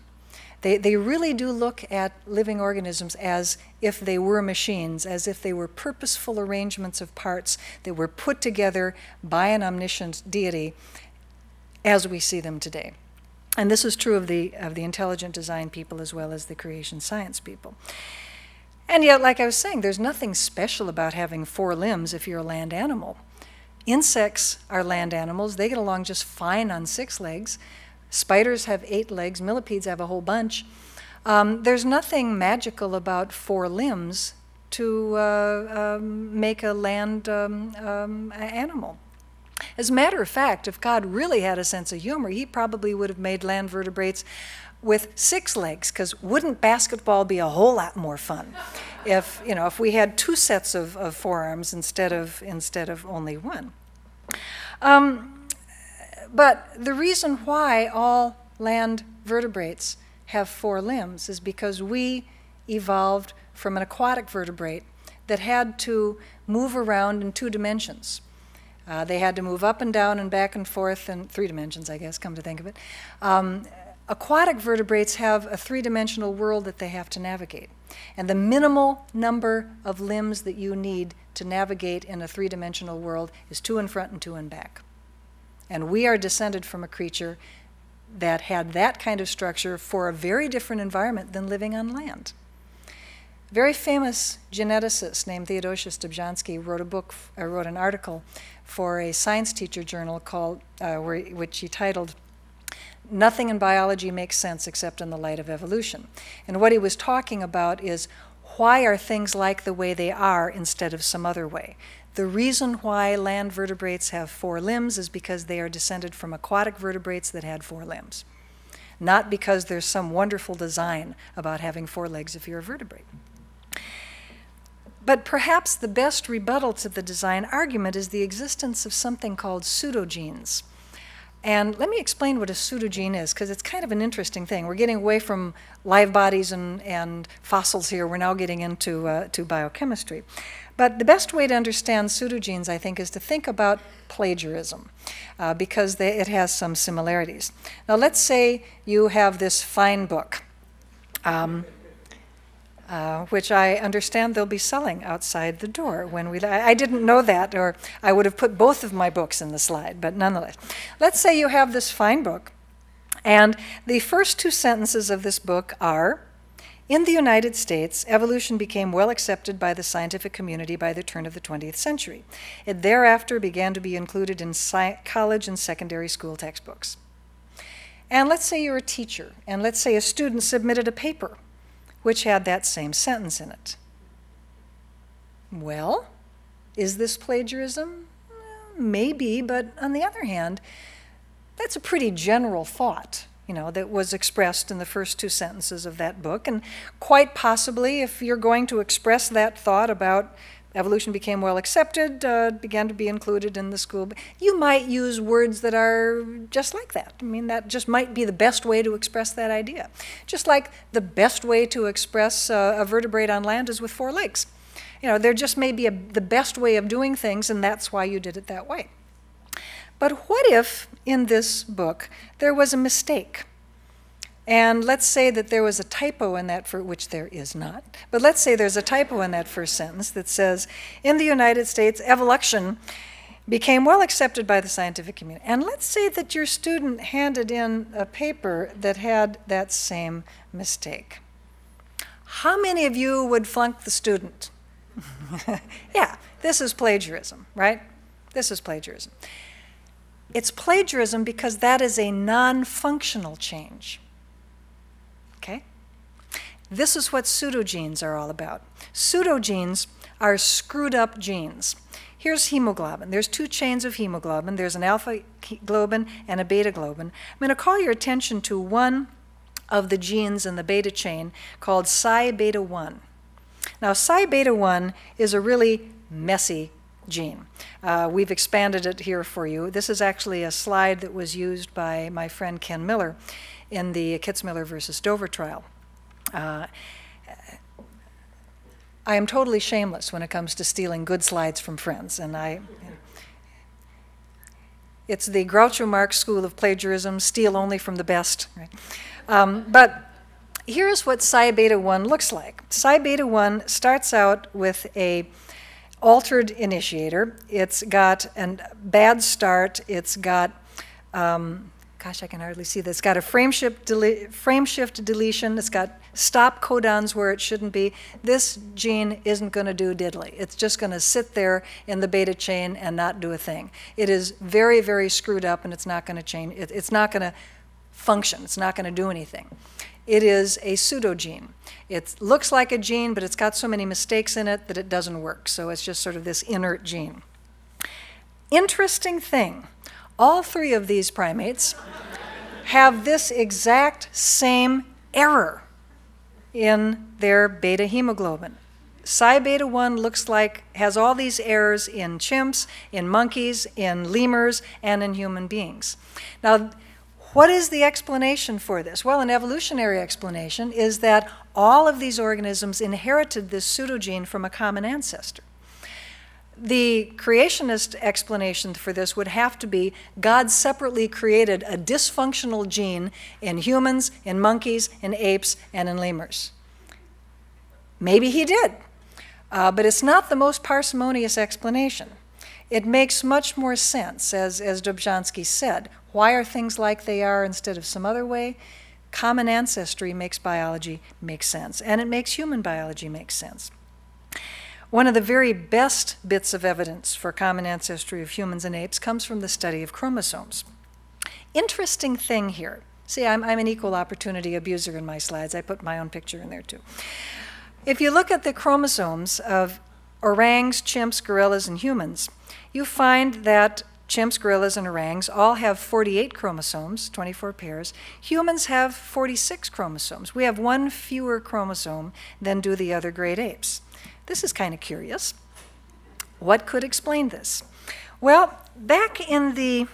They, they really do look at living organisms as if they were machines, as if they were purposeful arrangements of parts that were put together by an omniscient deity as we see them today. And this is true of the, of the intelligent design people as well as the creation science people. And yet, like I was saying, there's nothing special about having four limbs if you're a land animal. Insects are land animals. They get along just fine on six legs. Spiders have eight legs, millipedes have a whole bunch. Um, there's nothing magical about four limbs to uh, um, make a land um, um animal. As a matter of fact, if God really had a sense of humor, he probably would have made land vertebrates with six legs, because wouldn't basketball be a whole lot more fun if, you know, if we had two sets of, of forearms instead of, instead of only one? Um, but the reason why all land vertebrates have four limbs is because we evolved from an aquatic vertebrate that had to move around in two dimensions. Uh, they had to move up and down and back and forth in three dimensions, I guess, come to think of it. Um, aquatic vertebrates have a three-dimensional world that they have to navigate. And the minimal number of limbs that you need to navigate in a three-dimensional world is two in front and two in back. And we are descended from a creature that had that kind of structure for a very different environment than living on land. A very famous geneticist named Theodosius Dobzhansky wrote a book, uh, wrote an article for a science teacher journal called, uh, which he titled Nothing in Biology Makes Sense Except in the Light of Evolution. And what he was talking about is why are things like the way they are instead of some other way? The reason why land vertebrates have four limbs is because they are descended from aquatic vertebrates that had four limbs, not because there's some wonderful design about having four legs if you're a vertebrate. But perhaps the best rebuttal to the design argument is the existence of something called pseudogenes. And let me explain what a pseudogene is, because it's kind of an interesting thing. We're getting away from live bodies and, and fossils here. We're now getting into uh, to biochemistry. But the best way to understand pseudogenes, I think, is to think about plagiarism, uh, because they, it has some similarities. Now, let's say you have this fine book. Um, uh, which I understand they'll be selling outside the door when we. I, I didn't know that, or I would have put both of my books in the slide, but nonetheless. Let's say you have this fine book, and the first two sentences of this book are In the United States, evolution became well accepted by the scientific community by the turn of the 20th century. It thereafter began to be included in college and secondary school textbooks. And let's say you're a teacher, and let's say a student submitted a paper which had that same sentence in it. Well, is this plagiarism? Maybe, but on the other hand, that's a pretty general thought, you know, that was expressed in the first two sentences of that book. And quite possibly, if you're going to express that thought about evolution became well accepted, uh, began to be included in the school. You might use words that are just like that. I mean, that just might be the best way to express that idea. Just like the best way to express uh, a vertebrate on land is with four legs. You know, there just may be a, the best way of doing things, and that's why you did it that way. But what if, in this book, there was a mistake? And let's say that there was a typo in that, for which there is not, but let's say there's a typo in that first sentence that says, in the United States, evolution became well accepted by the scientific community. And let's say that your student handed in a paper that had that same mistake. How many of you would flunk the student? yeah, this is plagiarism, right? This is plagiarism. It's plagiarism because that is a non functional change. Okay? This is what pseudogenes are all about. Pseudogenes are screwed up genes. Here's hemoglobin. There's two chains of hemoglobin. There's an alpha globin and a beta globin. I'm going to call your attention to one of the genes in the beta chain called psi beta 1. Now, psi beta 1 is a really messy gene. Uh, we've expanded it here for you. This is actually a slide that was used by my friend Ken Miller in the Kitzmiller versus Dover trial. Uh, I am totally shameless when it comes to stealing good slides from friends, and I. It's the Groucho Marx school of plagiarism: steal only from the best. Right? Um, but here's what psi beta 1 looks like. Psi beta 1 starts out with a altered initiator. It's got a bad start. It's got um, gosh, I can hardly see this. It's got a frame shift, deletion. It's got stop codons where it shouldn't be. This gene isn't going to do diddly. It's just going to sit there in the beta chain and not do a thing. It is very, very screwed up, and it's not going to change. It, it's not going to function. It's not going to do anything. It is a pseudogene. It looks like a gene, but it's got so many mistakes in it that it doesn't work. So it's just sort of this inert gene. Interesting thing all three of these primates have this exact same error in their beta hemoglobin. Psi beta 1 looks like, has all these errors in chimps, in monkeys, in lemurs, and in human beings. Now, what is the explanation for this? Well, an evolutionary explanation is that all of these organisms inherited this pseudogene from a common ancestor. The creationist explanation for this would have to be God separately created a dysfunctional gene in humans, in monkeys, in apes, and in lemurs. Maybe he did, uh, but it's not the most parsimonious explanation. It makes much more sense, as, as Dobzhansky said. Why are things like they are instead of some other way? Common ancestry makes biology make sense, and it makes human biology make sense. One of the very best bits of evidence for common ancestry of humans and apes comes from the study of chromosomes. Interesting thing here. See, I'm, I'm an equal opportunity abuser in my slides. I put my own picture in there too. If you look at the chromosomes of orangs, chimps, gorillas, and humans, you find that chimps, gorillas, and orangs all have 48 chromosomes, 24 pairs. Humans have 46 chromosomes. We have one fewer chromosome than do the other great apes. This is kind of curious. What could explain this? Well, back in the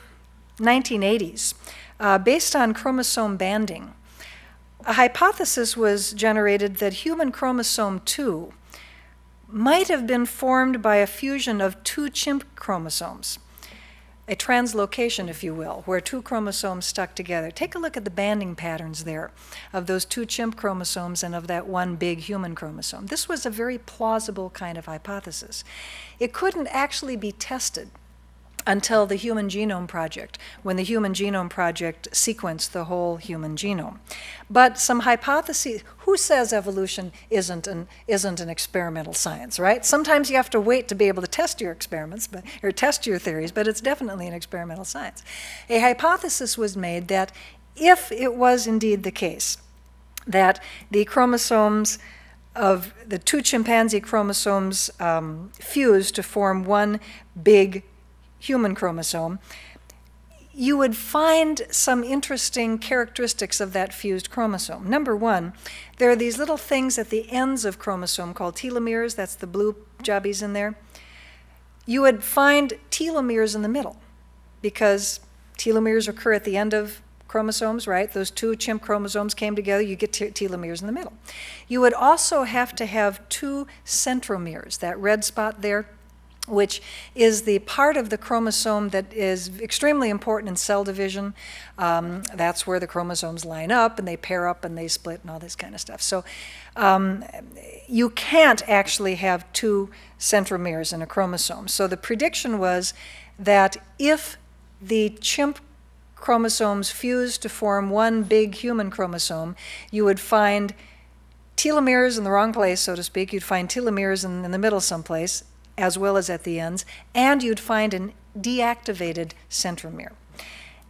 1980s, uh, based on chromosome banding, a hypothesis was generated that human chromosome 2 might have been formed by a fusion of two chimp chromosomes, a translocation, if you will, where two chromosomes stuck together. Take a look at the banding patterns there of those two chimp chromosomes and of that one big human chromosome. This was a very plausible kind of hypothesis. It couldn't actually be tested until the Human Genome Project, when the Human Genome Project sequenced the whole human genome. But some hypotheses, who says evolution isn't an, isn't an experimental science, right? Sometimes you have to wait to be able to test your experiments, but, or test your theories, but it's definitely an experimental science. A hypothesis was made that if it was indeed the case that the chromosomes of the two chimpanzee chromosomes um, fused to form one big human chromosome, you would find some interesting characteristics of that fused chromosome. Number one, there are these little things at the ends of chromosome called telomeres, that's the blue jobbies in there. You would find telomeres in the middle because telomeres occur at the end of chromosomes, right? Those two chimp chromosomes came together, you get telomeres in the middle. You would also have to have two centromeres, that red spot there which is the part of the chromosome that is extremely important in cell division. Um, that's where the chromosomes line up and they pair up and they split and all this kind of stuff. So um, you can't actually have two centromeres in a chromosome. So the prediction was that if the chimp chromosomes fused to form one big human chromosome, you would find telomeres in the wrong place, so to speak. You'd find telomeres in, in the middle someplace, as well as at the ends, and you'd find a deactivated centromere.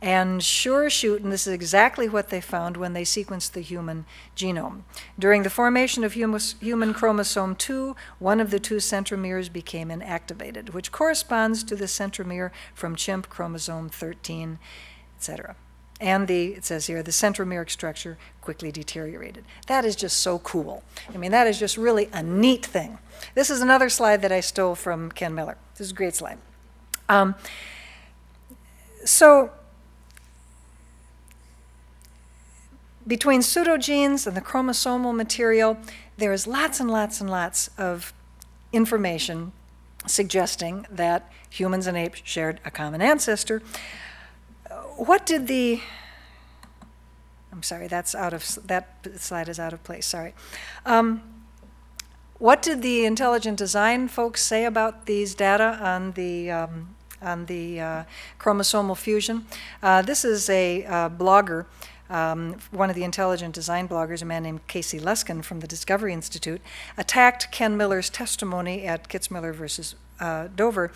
And sure shoot, and this is exactly what they found when they sequenced the human genome. During the formation of human chromosome 2, one of the two centromeres became inactivated, which corresponds to the centromere from chimp chromosome 13, etc. And the, it says here, the centromeric structure quickly deteriorated. That is just so cool. I mean, that is just really a neat thing. This is another slide that I stole from Ken Miller. This is a great slide. Um, so, between pseudogenes and the chromosomal material, there is lots and lots and lots of information suggesting that humans and apes shared a common ancestor what did the I'm sorry, that's out of that slide is out of place. Sorry. Um, what did the intelligent design folks say about these data on the um, on the uh, chromosomal fusion? Uh, this is a uh, blogger, um, one of the intelligent design bloggers, a man named Casey Luskin from the Discovery Institute, attacked Ken Miller's testimony at Kitzmiller versus uh, Dover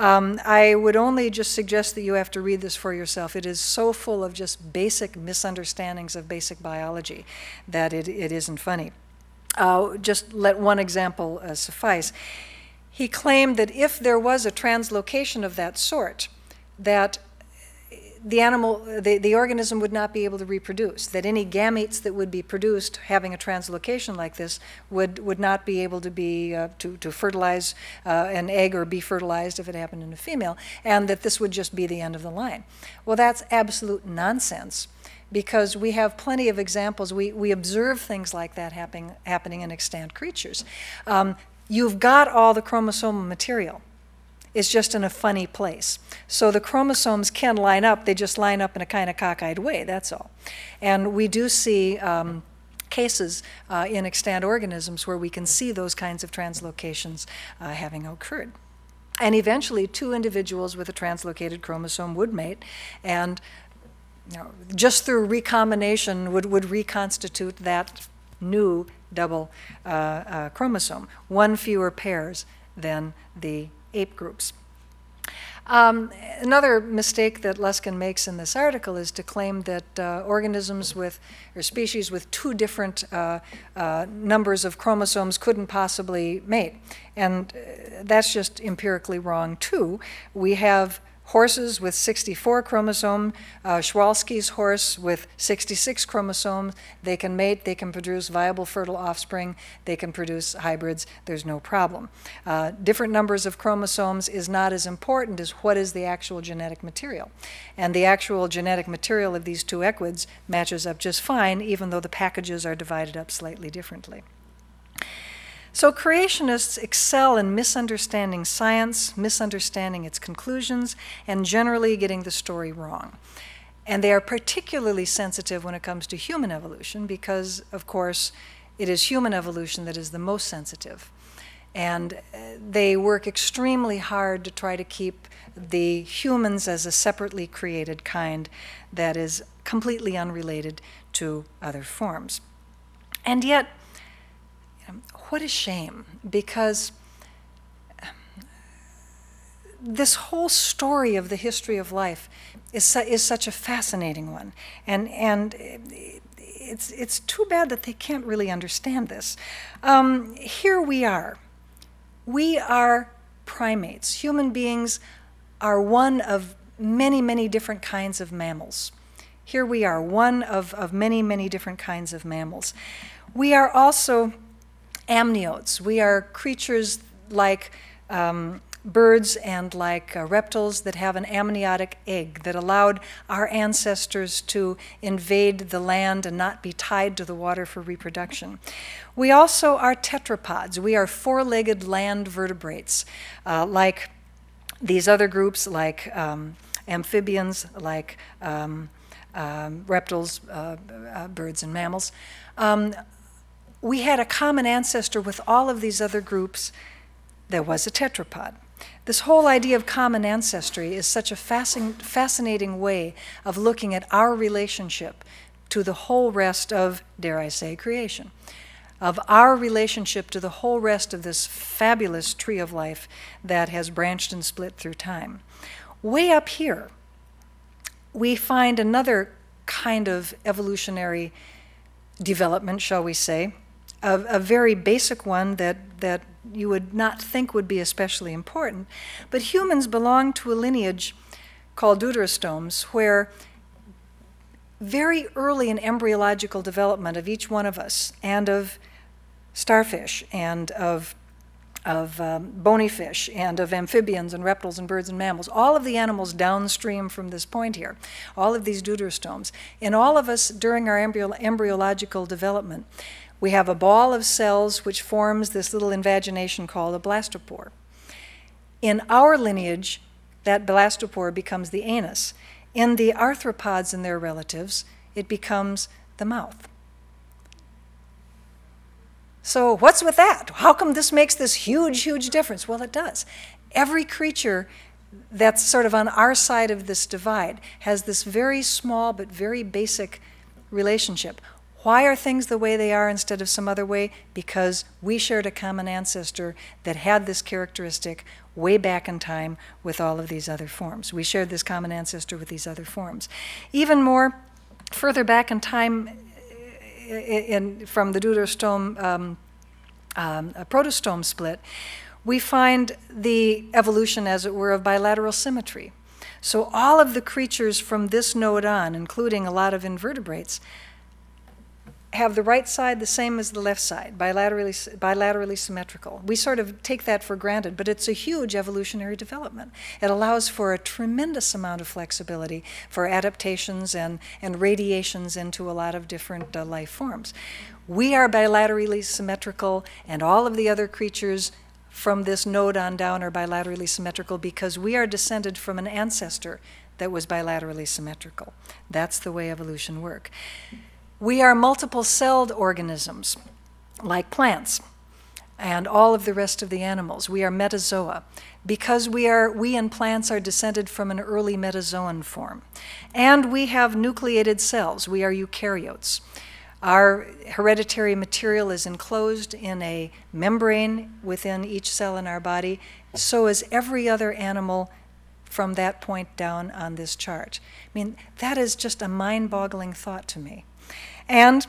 um, I would only just suggest that you have to read this for yourself. It is so full of just basic misunderstandings of basic biology that it, it isn't funny. Uh, just let one example uh, suffice. He claimed that if there was a translocation of that sort, that the animal, the, the organism would not be able to reproduce, that any gametes that would be produced having a translocation like this would, would not be able to be, uh, to, to fertilize uh, an egg or be fertilized if it happened in a female, and that this would just be the end of the line. Well, that's absolute nonsense because we have plenty of examples. We, we observe things like that happening, happening in extant creatures. Um, you've got all the chromosomal material is just in a funny place. So the chromosomes can line up, they just line up in a kind of cockeyed way, that's all. And we do see um, cases uh, in extant organisms where we can see those kinds of translocations uh, having occurred. And eventually, two individuals with a translocated chromosome would mate, and you know, just through recombination would, would reconstitute that new double uh, uh chromosome, one fewer pairs than the ape groups. Um, another mistake that Luskin makes in this article is to claim that uh, organisms with, or species with two different uh, uh, numbers of chromosomes couldn't possibly mate. And uh, that's just empirically wrong, too. We have horses with 64 chromosomes, uh, Przewalski's horse with 66 chromosomes. They can mate, they can produce viable fertile offspring, they can produce hybrids, there's no problem. Uh, different numbers of chromosomes is not as important as what is the actual genetic material. And the actual genetic material of these two equids matches up just fine, even though the packages are divided up slightly differently. So creationists excel in misunderstanding science, misunderstanding its conclusions, and generally getting the story wrong. And they are particularly sensitive when it comes to human evolution because, of course, it is human evolution that is the most sensitive. And uh, they work extremely hard to try to keep the humans as a separately created kind that is completely unrelated to other forms. And yet, what a shame, because this whole story of the history of life is, su is such a fascinating one. And, and it's, it's too bad that they can't really understand this. Um, here we are. We are primates. Human beings are one of many, many different kinds of mammals. Here we are, one of, of many, many different kinds of mammals. We are also amniotes. We are creatures like um, birds and like uh, reptiles that have an amniotic egg that allowed our ancestors to invade the land and not be tied to the water for reproduction. We also are tetrapods. We are four legged land vertebrates, uh, like these other groups, like um, amphibians, like um, um reptiles, uh, uh, birds, and mammals. We had a common ancestor with all of these other groups that was a tetrapod. This whole idea of common ancestry is such a fascinating way of looking at our relationship to the whole rest of, dare I say, creation, of our relationship to the whole rest of this fabulous tree of life that has branched and split through time. Way up here, we find another kind of evolutionary development, shall we say, a, a very basic one that, that you would not think would be especially important. But humans belong to a lineage called deuterostomes, where very early in embryological development of each one of us, and of starfish, and of of um, bony fish and of amphibians and reptiles and birds and mammals, all of the animals downstream from this point here, all of these deuterostomes. In all of us during our embryo embryological development, we have a ball of cells which forms this little invagination called a blastopore. In our lineage, that blastopore becomes the anus. In the arthropods and their relatives, it becomes the mouth. So, what's with that? How come this makes this huge, huge difference? Well, it does. Every creature that's sort of on our side of this divide has this very small but very basic relationship. Why are things the way they are instead of some other way? Because we shared a common ancestor that had this characteristic way back in time with all of these other forms. We shared this common ancestor with these other forms. Even more further back in time, in, from the deuterostome um, um, protostome split, we find the evolution, as it were, of bilateral symmetry. So all of the creatures from this node on, including a lot of invertebrates, have the right side the same as the left side, bilaterally, bilaterally symmetrical. We sort of take that for granted, but it's a huge evolutionary development. It allows for a tremendous amount of flexibility for adaptations and, and radiations into a lot of different uh, life forms. We are bilaterally symmetrical, and all of the other creatures from this node on down are bilaterally symmetrical because we are descended from an ancestor that was bilaterally symmetrical. That's the way evolution works. We are multiple celled organisms, like plants and all of the rest of the animals. We are metazoa because we, are, we and plants are descended from an early metazoan form. And we have nucleated cells. We are eukaryotes. Our hereditary material is enclosed in a membrane within each cell in our body. So is every other animal from that point down on this chart. I mean, that is just a mind boggling thought to me. And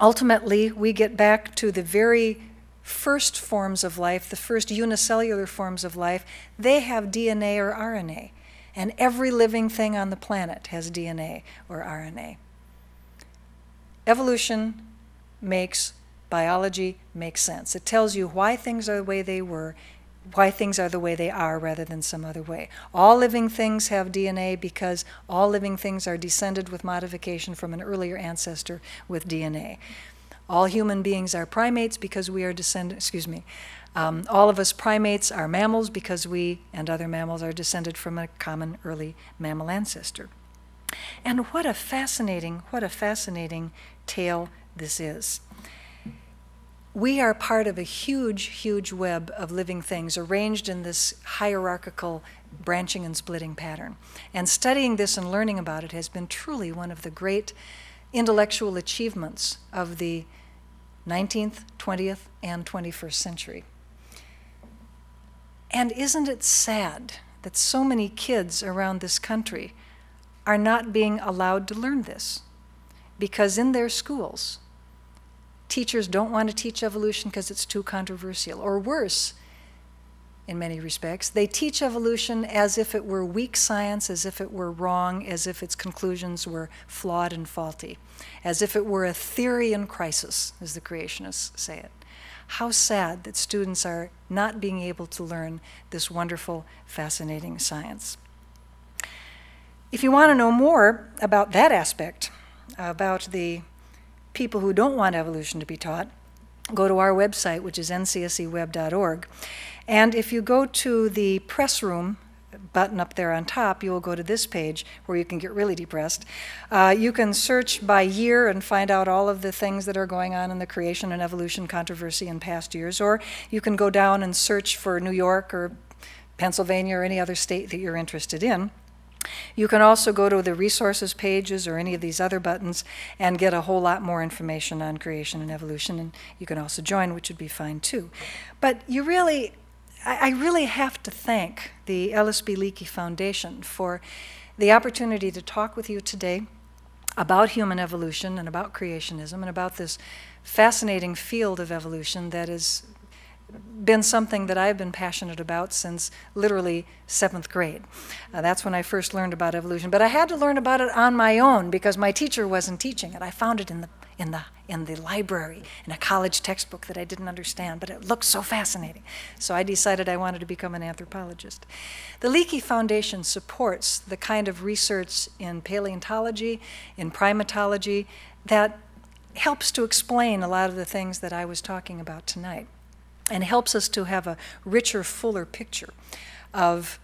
ultimately, we get back to the very first forms of life, the first unicellular forms of life. They have DNA or RNA. And every living thing on the planet has DNA or RNA. Evolution makes biology make sense. It tells you why things are the way they were, why things are the way they are rather than some other way. All living things have DNA because all living things are descended with modification from an earlier ancestor with DNA. All human beings are primates because we are descended, excuse me, um, all of us primates are mammals because we and other mammals are descended from a common early mammal ancestor. And what a fascinating, what a fascinating tale this is. We are part of a huge, huge web of living things arranged in this hierarchical branching and splitting pattern. And studying this and learning about it has been truly one of the great intellectual achievements of the 19th, 20th, and 21st century. And isn't it sad that so many kids around this country are not being allowed to learn this? Because in their schools, teachers don't want to teach evolution because it's too controversial. Or worse, in many respects, they teach evolution as if it were weak science, as if it were wrong, as if its conclusions were flawed and faulty, as if it were a theory in crisis, as the creationists say it. How sad that students are not being able to learn this wonderful, fascinating science. If you want to know more about that aspect, about the people who don't want evolution to be taught, go to our website, which is ncseweb.org. And if you go to the press room button up there on top, you will go to this page where you can get really depressed. Uh, you can search by year and find out all of the things that are going on in the creation and evolution controversy in past years, or you can go down and search for New York or Pennsylvania or any other state that you're interested in. You can also go to the resources pages or any of these other buttons and get a whole lot more information on creation and evolution, and you can also join, which would be fine too. But you really, I, really have to thank the L.S.B. Leakey Foundation for the opportunity to talk with you today about human evolution and about creationism and about this fascinating field of evolution that is been something that I've been passionate about since literally seventh grade. Uh, that's when I first learned about evolution. But I had to learn about it on my own because my teacher wasn't teaching it. I found it in the in the in the library in a college textbook that I didn't understand, but it looked so fascinating. So I decided I wanted to become an anthropologist. The Leakey Foundation supports the kind of research in paleontology, in primatology that helps to explain a lot of the things that I was talking about tonight and helps us to have a richer, fuller picture of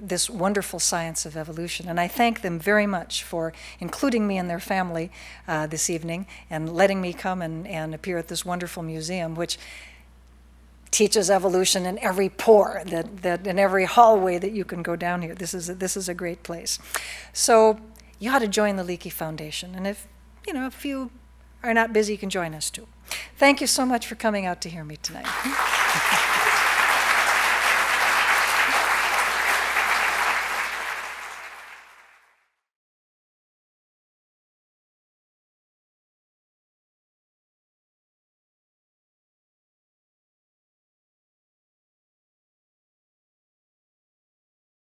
this wonderful science of evolution. And I thank them very much for including me in their family uh, this evening and letting me come and, and appear at this wonderful museum, which teaches evolution in every pore, that, that in every hallway that you can go down here. This is a, this is a great place. So you ought to join the Leakey Foundation. And if, you know, if you are not busy, you can join us too. Thank you so much for coming out to hear me tonight.